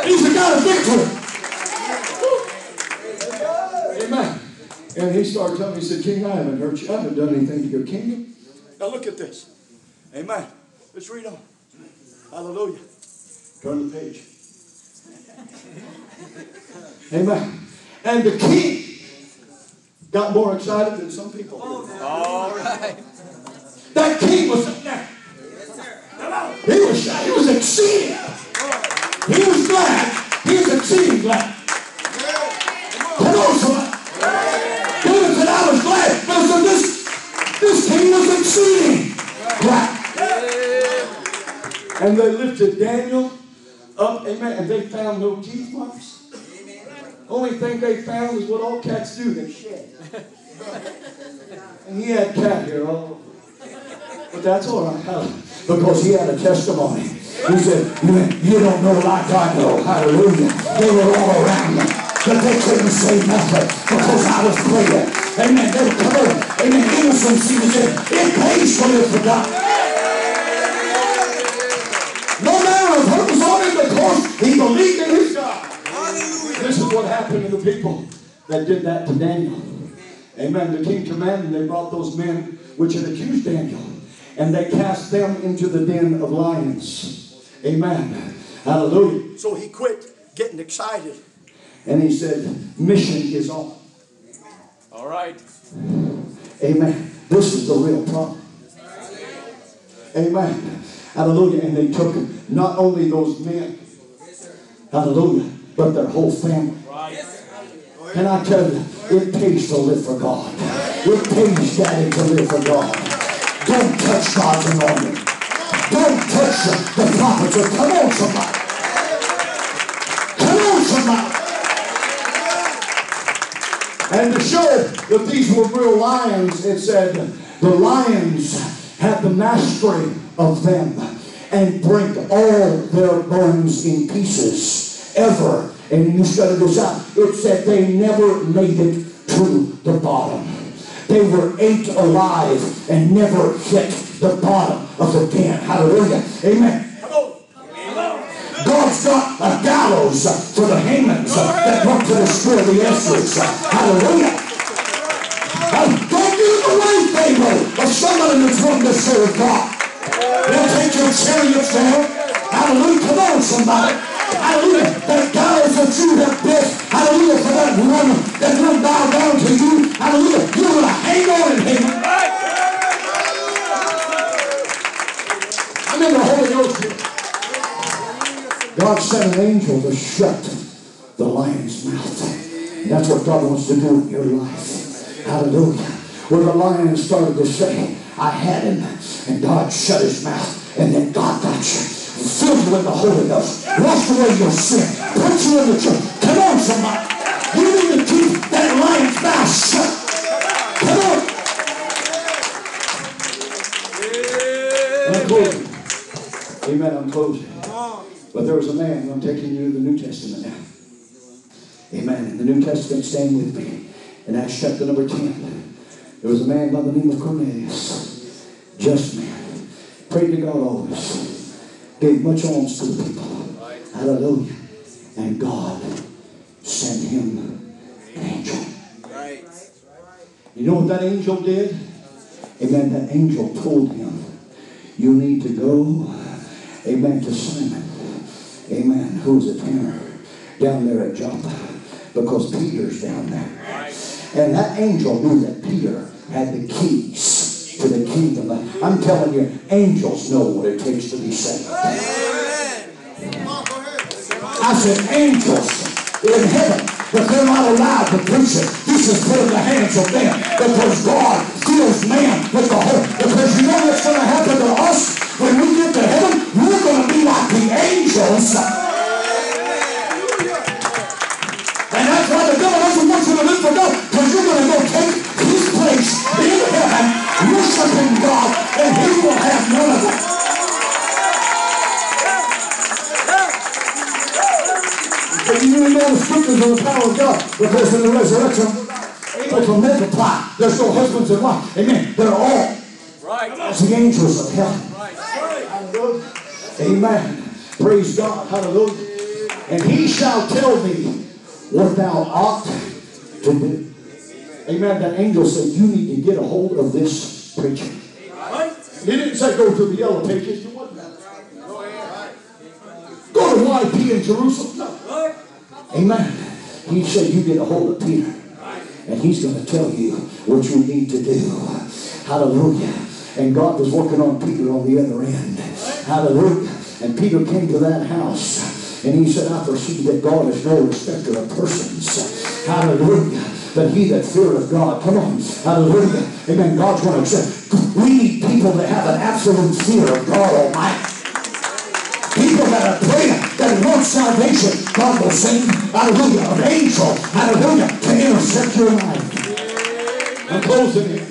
S1: He's the God of victory. And he started telling me, he said, King, I haven't hurt you. I haven't done anything to your kingdom. Now look at this. Amen. Let's read on. Hallelujah. Turn the page. Amen. And the king got more excited than some people.
S2: All right.
S1: That king was there. he was he was exceeding. He was glad. He was exceeding glad. This king was exceeding glad. And they lifted Daniel up, amen, and they found no teeth marks. Only thing they found is what all cats do, they shed. and he had cat hair all over. But that's all right, because he had a testimony. He said, you, you don't know like I know. Hallelujah. They were all around me. But they couldn't say nothing because I was praying. Amen. They were coming. Amen. Innocency was in. It pays for live for God. No matter of what was on him because he believed in his God. This is what happened to the people that did that to Daniel. Amen. The king commanded, they brought those men which had accused Daniel, and they cast them into the den of lions. Amen. Hallelujah. So he quit getting excited. And he said, Mission is on.
S2: All right.
S1: Amen. This is the real problem. Amen. Hallelujah. And they took not only those men, hallelujah, but their whole family. Can I tell you, it pays to live for God. It pays, Daddy, to live for God. Don't touch God's anointing. Don't touch the prophets. Of, come on, somebody. And to show that these were real lions, it said, the lions had the mastery of them and break all their bones in pieces ever. And you study this out. It said they never made it to the bottom. They were ate alive and never hit the bottom of the den. Hallelujah. Amen. God's got a gallows for the Hamans that want to destroy the Esthers. Hallelujah. don't get in the way, Pharaoh, of somebody that's wanting to serve God. They'll take your chariots down. Hallelujah. Come on, somebody. Hallelujah. That gallows that you have built. Hallelujah. For that one that will bow down to you. Hallelujah. You're going to hang on in him. The Holy Ghost here. God sent an angel to shut the lion's mouth. And that's what God wants to do in your life. Hallelujah. Where the lion started to say, I had him, and God shut his mouth, and then God got you. Filled with the Holy Ghost. Washed away your sin. Put you in the church. Come on, somebody. You need to keep that lion's mouth shut. Come on. I'm closing. Amen. I'm closing. But there was a man, I'm taking you to the New Testament now. Amen. In the New Testament, stand with me. In Acts chapter number 10, there was a man by the name of Cornelius. Just man. Prayed to God always. Gave much alms to the people. Hallelujah. And God sent him an angel. You know what that angel did? Amen. That angel told him, you need to go, amen, to Simon Amen. Who's a tanner down there at Joppa? Because Peter's down there. And that angel knew that Peter had the keys to the kingdom. I'm telling you, angels know what it takes to be saved. I said, angels in heaven, but they're not allowed to preach it. This is put in the hands of them because God fills man with the hope. Because you know what's going to happen to us when we get to heaven? We're going to be like the angels. And that's why the devil doesn't want you to live for God because you're going to go take his place in heaven, worshiping God, and he will have none of it. But you need to know the scriptures of the power of God because in the resurrection, able to multiply. There's no husbands and wives. Amen. They're all
S2: right.
S1: as the angels of heaven. Amen. Praise God. Hallelujah. And he shall tell thee what thou ought to do. Amen. That angel said, You need to get a hold of this preacher. He didn't say go to the yellow pages. You wouldn't Go to YP in Jerusalem. No. Amen. He said, You get a hold of Peter. And he's going to tell you what you need to do. Hallelujah. And God was working on Peter on the other end. Hallelujah. And Peter came to that house. And he said, I perceive that God is no respecter of persons. Hallelujah. But he that feareth God, come on, hallelujah. Amen. God's going to say, we need people that have an absolute fear of God Almighty. People that are praying, that want salvation, God will send, hallelujah, an angel, hallelujah, to intercept your life. I'm closing here.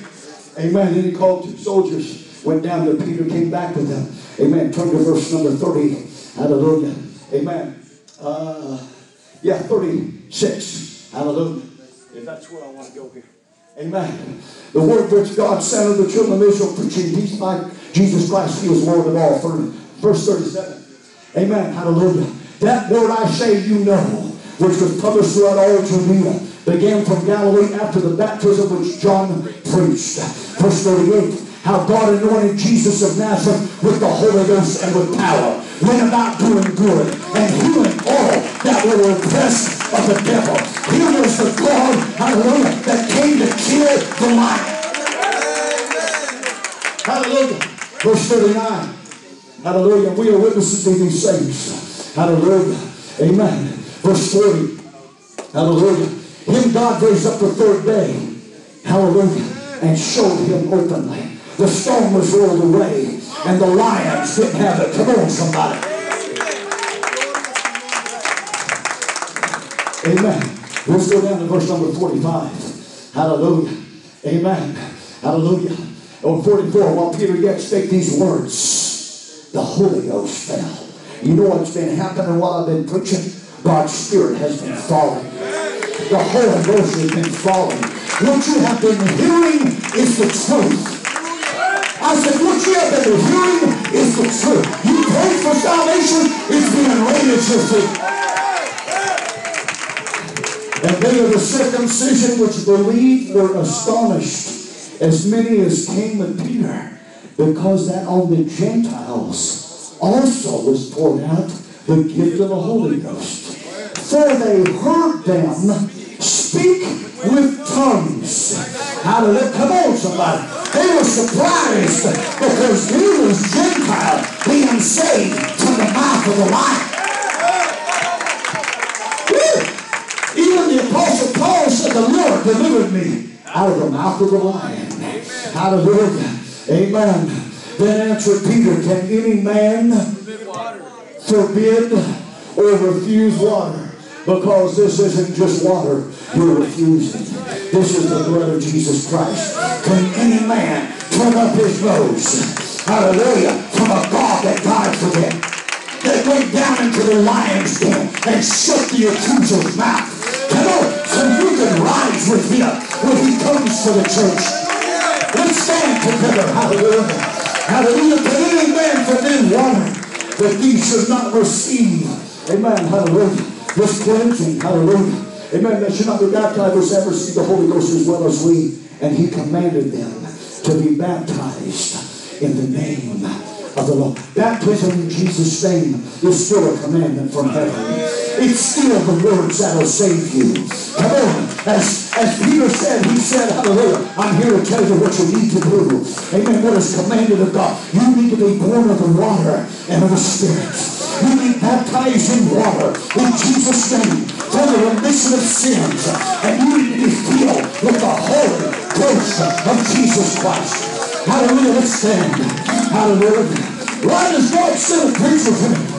S1: Amen. Then he called two soldiers, went down to Peter, came back with them. Amen. Turn to verse number 30. Hallelujah. Amen. Uh, yeah, 36. Hallelujah. If that's where I want to go here. Amen. The word which God sent unto the children of Israel, preaching peace by Jesus Christ, He was Lord of all. Verse 37. Amen. Hallelujah. That word I say you know, which was published throughout all Judea, began from Galilee after the baptism which John preached. Verse 38 how God anointed Jesus of Nazareth with the Holy Ghost and with power, went about doing good and healing all that were oppressed of the devil. He was the God, hallelujah, that came to kill the lion. Hallelujah. Verse 39. Hallelujah. We are witnesses to these things. Hallelujah. Amen. Verse 40. Hallelujah. Him God raised up the third day. Hallelujah. And showed him openly the stone was rolled away and the lions didn't have it. Come on, somebody. Amen. Let's go down to verse number 45. Hallelujah. Amen. Hallelujah. On 44, while Peter yet spake these words, the Holy Ghost fell. You know what's been happening while I've been preaching? God's Spirit has been falling. The Holy Ghost has been falling. What you have been hearing is the truth. I said, what you have been hearing is the truth. You pray for salvation, it's being laid at your feet. And they of the circumcision which believed were astonished, as many as came with Peter, because that on the Gentiles also was poured out the gift of the Holy Ghost. For they heard them speak with tongues. Hallelujah. Come on, somebody. They were surprised because he was Gentile being saved from the mouth of the lion. Even the Apostle Paul said, The Lord delivered me out of the mouth of the lion. Hallelujah. Amen. Then answered Peter, Can any man forbid or refuse water? Because this isn't just water you're refusing. This is the blood of Jesus Christ. Can any man turn up his nose? Hallelujah. From a God that died for them. That went down into the lion's den and shut the accuser's mouth. Come on, so you can rise with him when he comes to the church. Let's stand together. Hallelujah. Hallelujah. Can any man forbid water that he should not receive? Amen. Hallelujah this cleansing. Hallelujah. Amen. That should not be baptized or ever see the Holy Ghost as well as we. And he commanded them to be baptized in the name of the Lord. Baptism in Jesus' name is still a commandment from heaven. It's still the words that'll save you. Come on. As, as Peter said, he said, Hallelujah, I'm here to tell you what you need to do. Amen. What is commanded of God. You need to be born of the water and of the Spirit. You be baptized in water in Jesus' name for the remission of sins. And you need to be filled with the Holy Ghost of Jesus Christ. Hallelujah. Let's stand. Hallelujah. Why does God send a preacher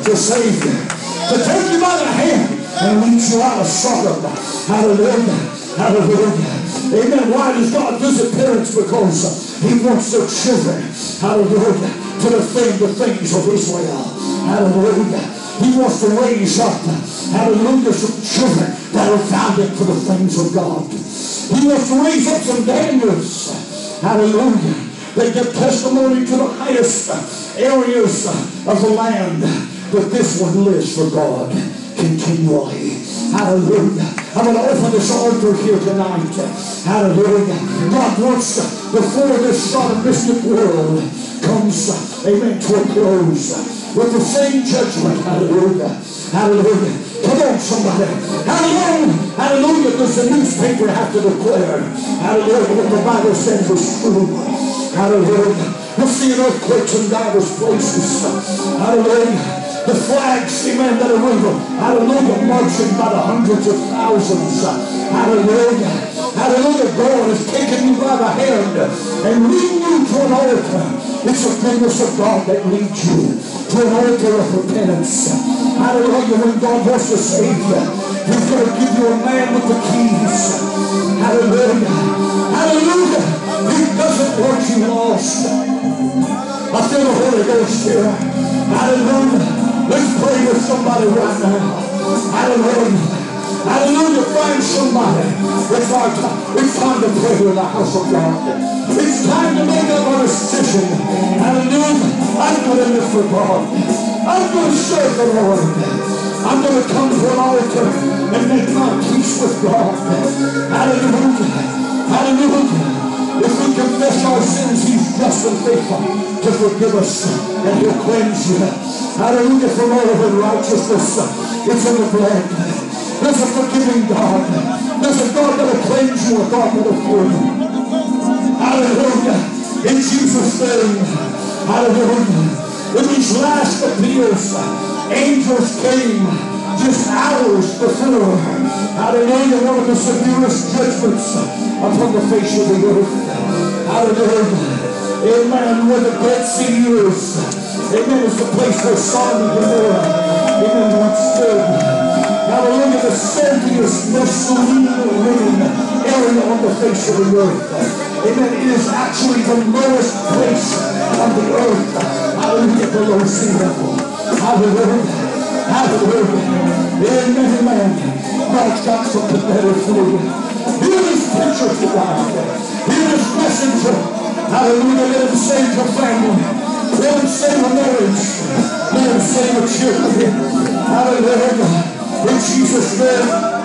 S1: to save you? To take you by the hand and lead you out of Sodom. Hallelujah. Hallelujah. Amen. Why does God visit parents? Because he wants their children. Hallelujah. To defend the things of Israel. Hallelujah. He wants to raise up, hallelujah, some children that are founded for the things of God. He wants to raise up some Daniels, hallelujah, that give testimony to the highest areas of the land. But this one lives for God continually. Hallelujah. I'm going to open this altar here tonight. Hallelujah. God wants, before this sodomistic world comes, amen, to a close with the same judgment. Hallelujah. Hallelujah. Come on, somebody. How long, hallelujah, does the newspaper have to declare, hallelujah, what the Bible says is true? Hallelujah. We're seeing earthquakes in diverse places. Hallelujah. The flags, amen, that are moving. Hallelujah. Marching by the hundreds of thousands. Hallelujah. Hallelujah. God is taking you by the hand and leading you to an altar. It's the goodness of God that leads you to an altar of repentance. Hallelujah. When God wants to save you, He's going to give you a man with the keys. Hallelujah. Hallelujah. He doesn't want you lost. I feel the Holy Ghost here. Hallelujah. Let's pray with somebody right now. Hallelujah. Hallelujah. Find somebody. It's our time. It's time to pray in the house of God. It's time to make up a decision. Hallelujah. I'm going to live for God. I'm going to serve the Lord. I'm going to come to an altar and make my peace with God. Hallelujah. Hallelujah. If we confess our sins, He's just and faithful to forgive us and He'll cleanse you. Hallelujah from all of unrighteousness. It's in the blood. There's a forgiving God. There's a God that'll cleanse you, a God that'll fear you. Hallelujah. In Jesus' name. Hallelujah. In these last appeals, angels came just hours before. Hallelujah. One of the severest judgments upon the face of the earth. Hallelujah. Amen. Where the Dead Sea is. Amen. It's the place where Sodom and Gomorrah. Amen. Once stood. Hallelujah. The sandiest, most serene living area on the face of the earth. Amen. It is actually the lowest place on the earth. Hallelujah. Below sea level. Hallelujah. Hallelujah. Amen. Amen. God's got something better for you. Hear this picture tonight. Hear this Hallelujah. Let him save your family. Let him save a marriage. Let him save a children. Hallelujah. In Jesus' name.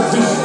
S1: House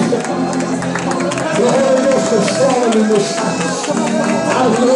S1: mercy. The Holy Ghost is falling in this house.